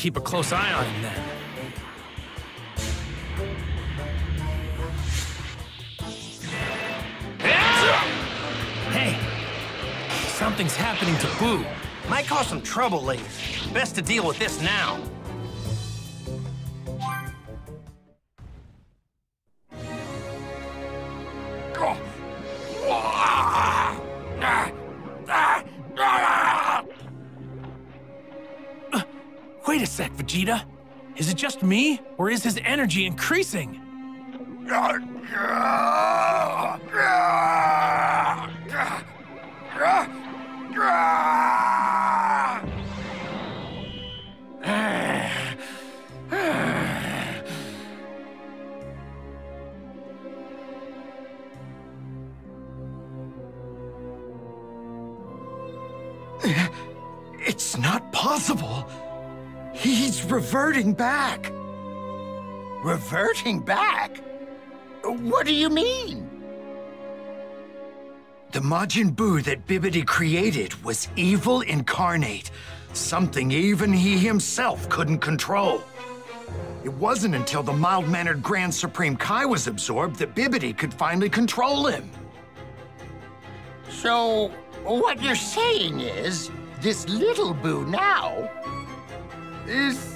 keep a close eye on him then. Hey! Something's happening to Buu. Might cause some trouble later. Best to deal with this now. Just me, or is his energy increasing? reverting back. Reverting back? What do you mean? The Majin Buu that Bibidi created was evil incarnate, something even he himself couldn't control. It wasn't until the mild-mannered Grand Supreme Kai was absorbed that Bibidi could finally control him. So, what you're saying is, this little Buu now is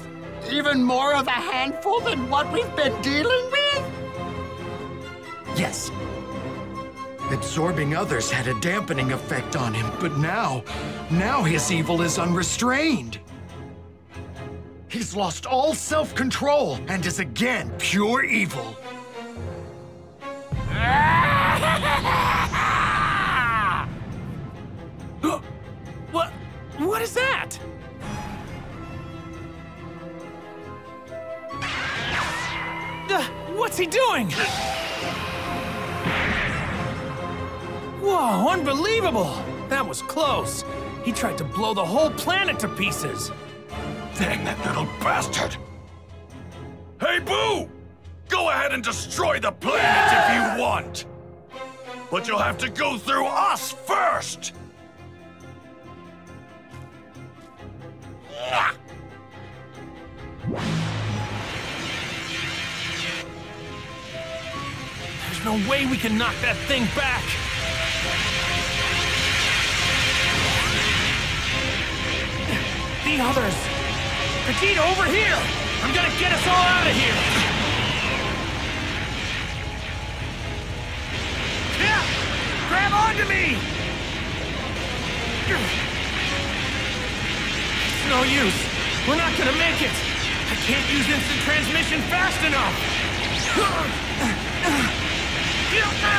even more of a handful than what we've been dealing with? Yes. Absorbing others had a dampening effect on him, but now, now his evil is unrestrained. He's lost all self-control and is again pure evil. What's he doing? Whoa, unbelievable! That was close. He tried to blow the whole planet to pieces. Dang that little bastard! Hey, Buu! Go ahead and destroy the planet if you want! But you'll have to go through us first! No way we can knock that thing back. The others! Vegeta, over here! I'm gonna get us all out of here! Yeah! Grab onto me! It's no use. We're not gonna make it. I can't use instant transmission fast enough. Hey!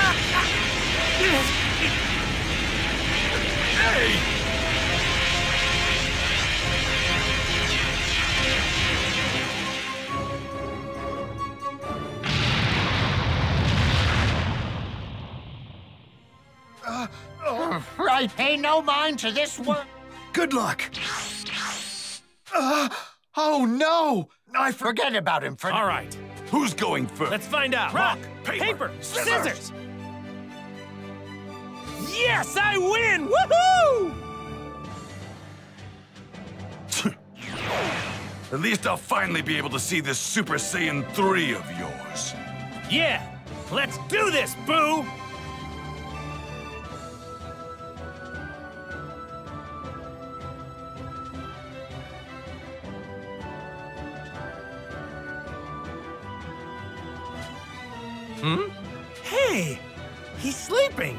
Right, pay no mind to this one. Good luck. Uh, oh no! I. Forget about him for All right, Who's going first? let's find out. Rock, paper, paper, scissors. Yes, I win! Woohoo! At least I'll finally be able to see this Super Saiyan 3 of yours. Yeah, let's do this, Buu! Hmm? Hey, he's sleeping.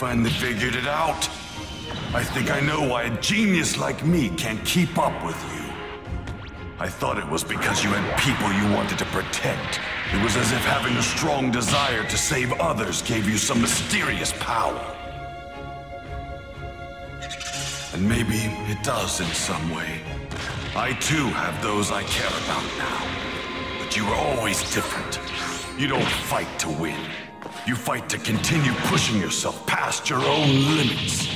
Finally figured it out. I think I know why a genius like me can't keep up with you. I thought it was because you had people you wanted to protect. It was as if having a strong desire to save others gave you some mysterious power. And maybe it does in some way. I too have those I care about now. But you are always different. You don't fight to win. You fight to continue pushing yourself past your own limits.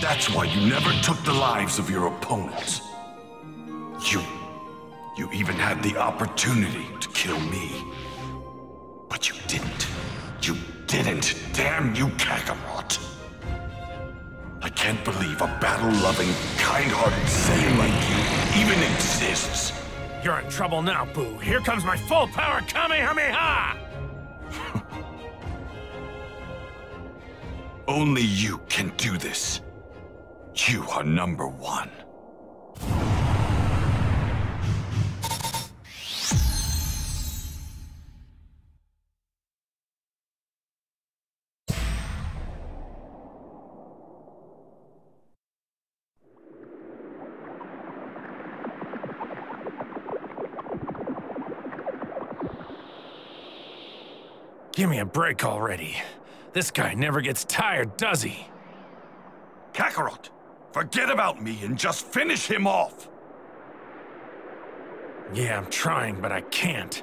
That's why you never took the lives of your opponents. You... You even had the opportunity to kill me. But you didn't. You didn't. Damn you, Kakarot. I can't believe a battle-loving, kind-hearted Saiyan like you even exists. You're in trouble now, Buu. Here comes my full power Kamehameha! Only you can do this. You are number one. Give me a break already. This guy never gets tired, does he? Kakarot, forget about me and just finish him off. Yeah, I'm trying, but I can't.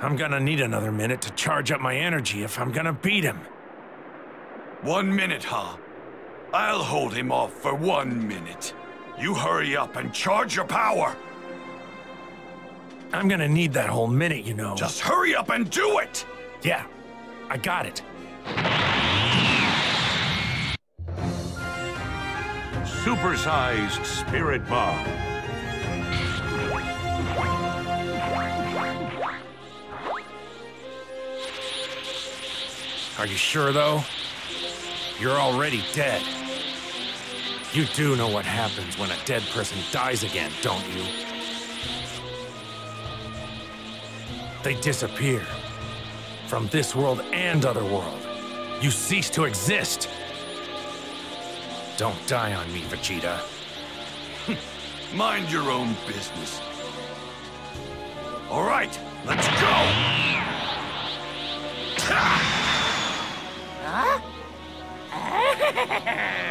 I'm gonna need another minute to charge up my energy if I'm gonna beat him. One minute, huh? I'll hold him off for one minute. You hurry up and charge your power. I'm gonna need that whole minute, you know. Just hurry up and do it! Yeah, I got it. Supersized Spirit Bomb. Are you sure, though? You're already dead. You do know what happens when a dead person dies again, don't you? They disappear. From this world and other world. You cease to exist. Don't die on me, Vegeta. Hm. Mind your own business. All right, let's go! Damn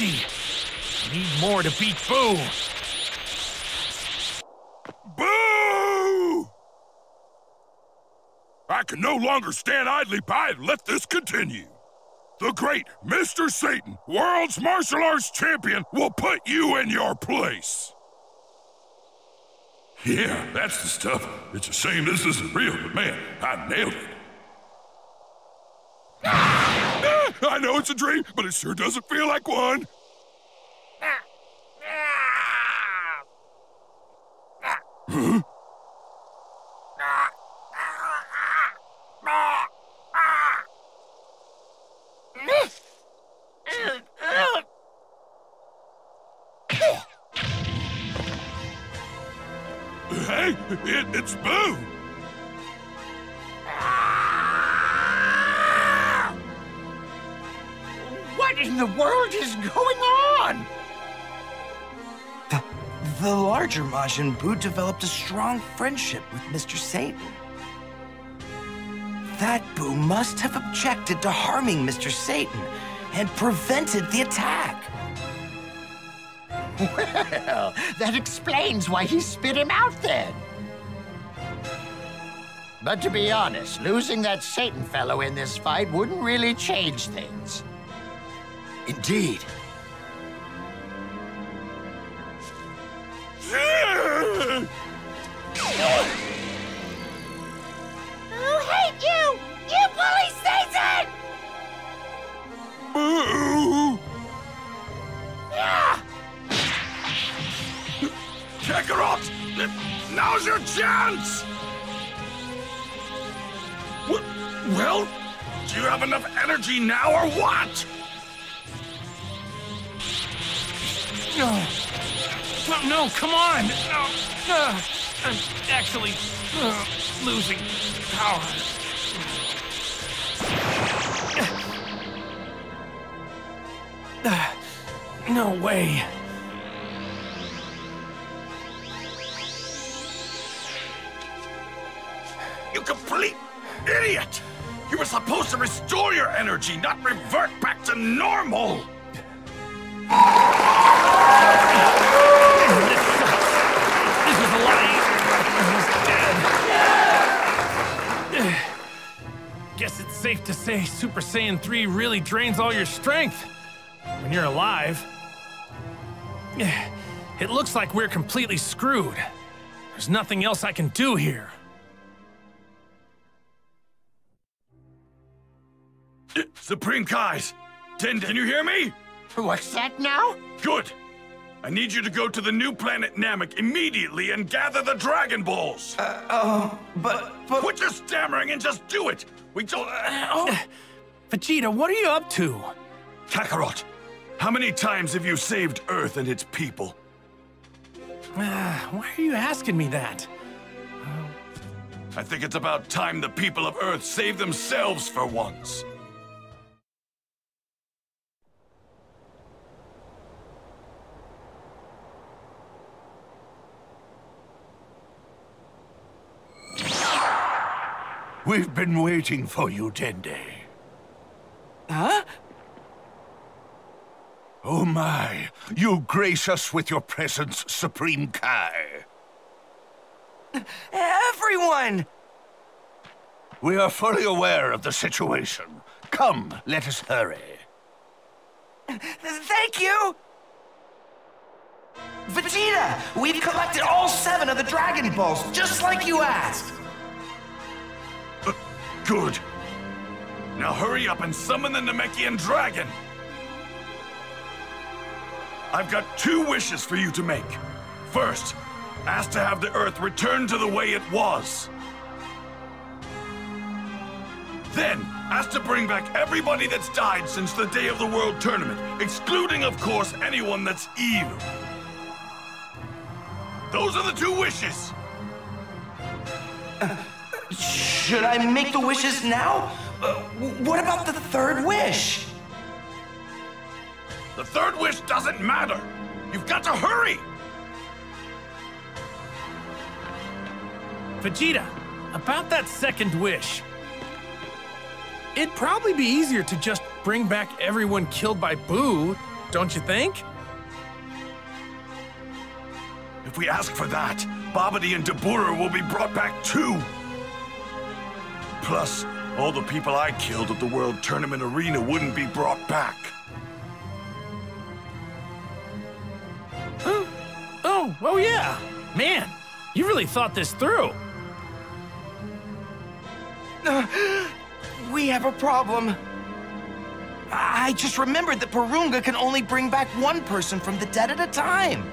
enough. Need more to beat Buu. Buu! I can no longer stand idly by and let this continue. The great Mr. Satan, world's martial arts champion, will put you in your place. Yeah, that's the stuff. It's a shame this isn't real, but man, I nailed it. I know it's a dream, but it sure doesn't feel like one. Huh? Larger Buu developed a strong friendship with Mr. Satan. That Buu must have objected to harming Mr. Satan and prevented the attack. Well, that explains why he spit him out then. But to be honest, losing that Satan fellow in this fight wouldn't really change things. Indeed. Now or what? No. No, come on. No. Uh, I'm actually uh, losing power. Uh, no way. Supposed to restore your energy, not revert back to normal! This is a lie. He's dead. Guess it's safe to say Super Saiyan 3 really drains all your strength when you're alive. It looks like we're completely screwed. There's nothing else I can do here. Supreme Kais! Ten, can you hear me? What's that now? Good! I need you to go to the new planet Namek immediately and gather the Dragon Balls! Uh, oh, but, but Quit your stammering and just do it! We don't. Oh. Vegeta, what are you up to? Kakarot, how many times have you saved Earth and its people? Ah, why are you asking me that? I think it's about time the people of Earth save themselves for once. We've been waiting for you, Dende. huh? Oh my, you grace us with your presence, Supreme Kai. Everyone! We are fully aware of the situation. Come, let us hurry. Thank you! Vegeta, we've collected all seven of the Dragon Balls, just like you asked. Good. Now hurry up and summon the Namekian dragon. I've got two wishes for you to make. First, ask to have the Earth return to the way it was. Then, ask to bring back everybody that's died since the day of the World Tournament, excluding, of course, anyone that's evil. Those are the two wishes. Should I make the wishes now? Uh, what about the third wish? The third wish doesn't matter. You've got to hurry. Vegeta, about that second wish. It'd probably be easier to just bring back everyone killed by Buu, don't you think? If we ask for that, Babidi and Dabura will be brought back too. Plus, all the people I killed at the World Tournament Arena wouldn't be brought back. Huh? Oh, oh yeah. Man, you really thought this through. we have a problem. I just remembered that Porunga can only bring back one person from the dead at a time.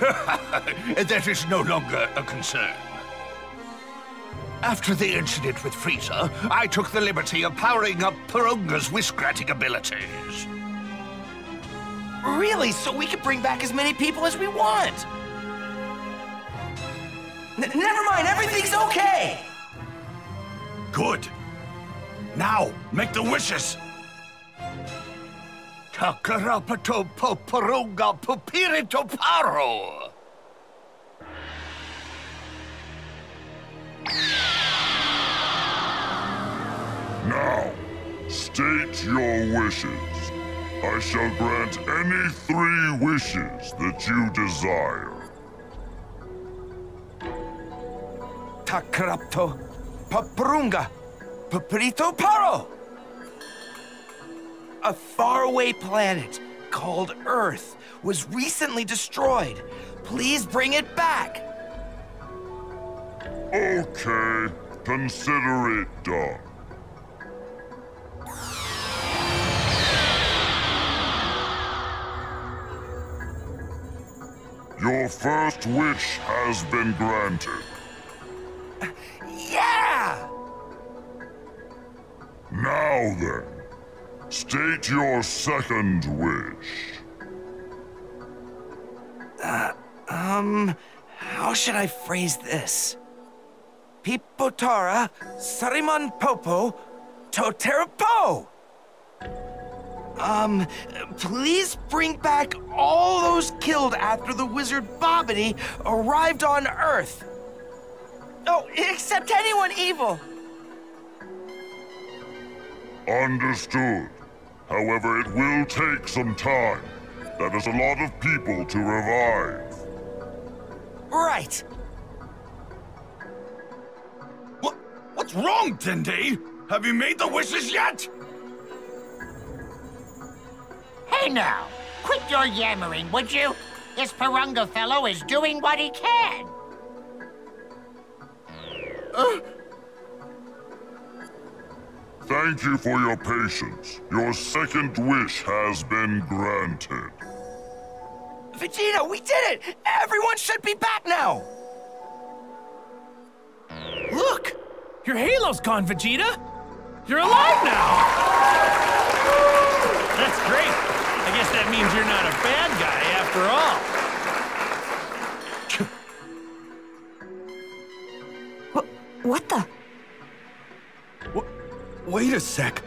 that is no longer a concern. After the incident with Frieza, I took the liberty of powering up Porunga's wish-granting abilities. Really? So we can bring back as many people as we want? N never mind, everything's okay! Good. Now, make the wishes. Takarapato Poporunga Pupirito Paro. State your wishes. I shall grant any three wishes that you desire. Takrapto, Paprunga, Paprito Paro! A faraway planet called Earth was recently destroyed. Please bring it back. Okay, consider it done. Your first wish has been granted. Yeah! Now then, state your second wish. Uh, um, how should I phrase this? Pipotara, Sarimon Popo, Toterapo! Um, please bring back all those killed after the wizard Babidi arrived on Earth. Oh, except anyone evil. Understood. However, it will take some time. That is a lot of people to revive. Right. What? What's wrong, Dende? Have you made the wishes yet? Hey now, quit your yammering, would you? This Porunga fellow is doing what he can. Uh. Thank you for your patience. Your second wish has been granted. Vegeta, we did it! Everyone should be back now! Look! Your halo's gone, Vegeta! You're alive now! That's great! I guess that means you're not a bad guy after all. What, what the? What, wait a sec.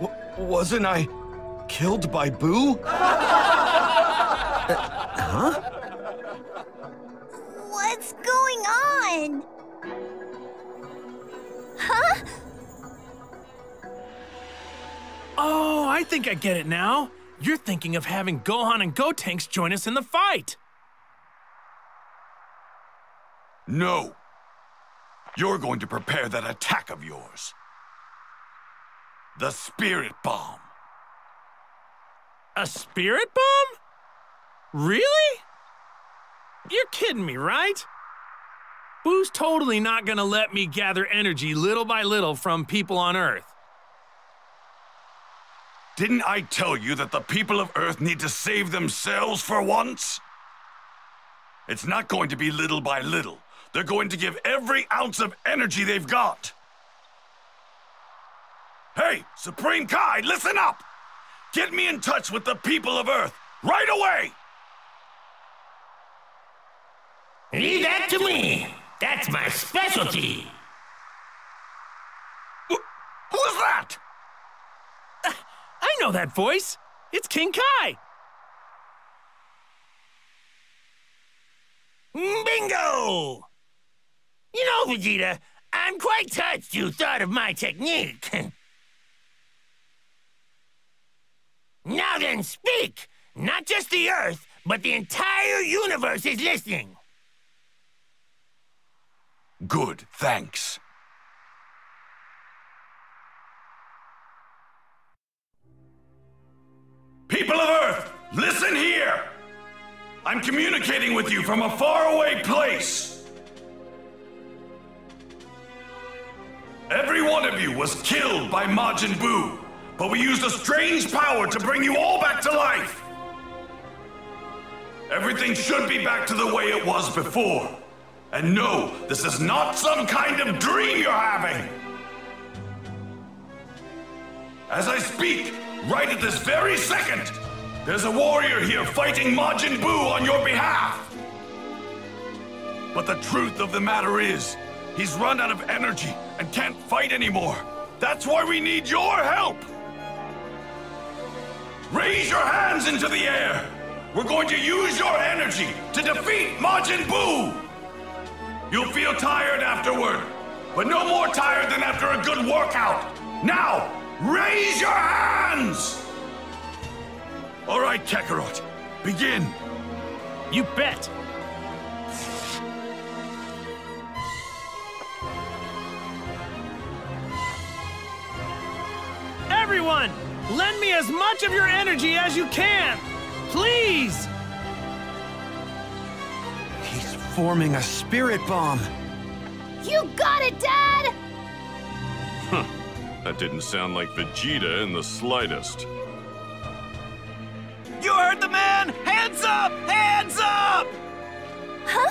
W wasn't I killed by Buu? Uh, huh? What's going on? Huh? Oh, I think I get it now. You're thinking of having Gohan and Gotenks join us in the fight. No. You're going to prepare that attack of yours. The Spirit Bomb. A Spirit Bomb? Really? You're kidding me, right? Buu's totally not gonna let me gather energy little by little from people on Earth. Didn't I tell you that the people of Earth need to save themselves for once? It's not going to be little by little. They're going to give every ounce of energy they've got. Hey, Supreme Kai, listen up! Get me in touch with the people of Earth right away! Leave that to me. That's my specialty. Who's that? I know that voice. It's King Kai. Bingo! You know, Vegeta, I'm quite touched you thought of my technique. now then, speak! Not just the Earth, but the entire universe is listening. Good, thanks. People of Earth, listen here! I'm communicating with you from a faraway place. Every one of you was killed by Majin Buu, but we used a strange power to bring you all back to life. Everything should be back to the way it was before. And no, this is not some kind of dream you're having. As I speak, right at this very second, there's a warrior here fighting Majin Buu on your behalf. But the truth of the matter is, he's run out of energy and can't fight anymore. That's why we need your help. Raise your hands into the air. We're going to use your energy to defeat Majin Buu. You'll feel tired afterward, but no more tired than after a good workout. Now, raise your hands! All right, Kakarot, begin. You bet. Everyone, lend me as much of your energy as you can. Please! He's forming a spirit bomb. You got it, Dad! Huh. That didn't sound like Vegeta in the slightest. You heard the man! Hands up! Hands up! Huh?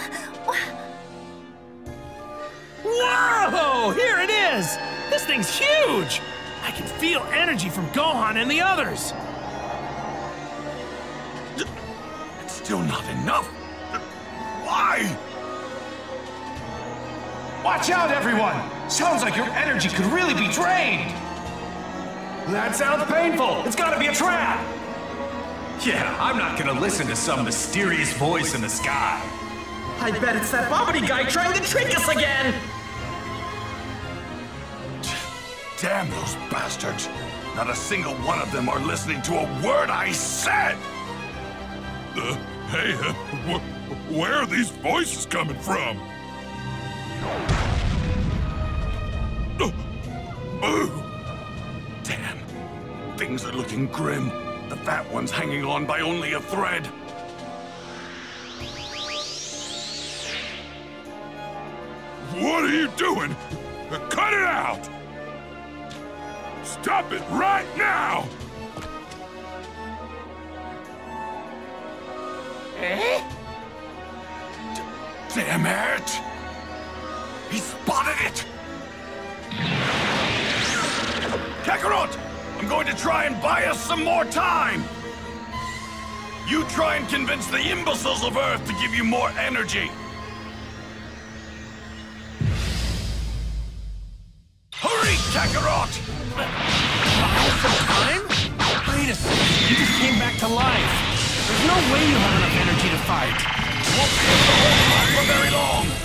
Whoa! Here it is! This thing's huge! I can feel energy from Gohan and the others! It's still not enough. Why? Watch out, everyone! Sounds like your energy could really be drained! That sounds painful! It's gotta be a trap! Yeah, I'm not gonna listen to some mysterious voice in the sky. I bet it's that Babidi guy trying to trick us again! Damn those bastards! Not a single one of them are listening to a word I said! Uh, hey, uh, wh where are these voices coming from? Damn. Things are looking grim. The fat one's hanging on by only a thread. What are you doing? Cut it out! Stop it right now! Eh? Damn it! He spotted it! Kakarot! I'm going to try and buy us some more time! You try and convince the imbeciles of Earth to give you more energy! Hurry, Kakarot! Time? Wait a second, you just came back to life. There's no way you have enough energy to fight. Won't be able to hold on for very long!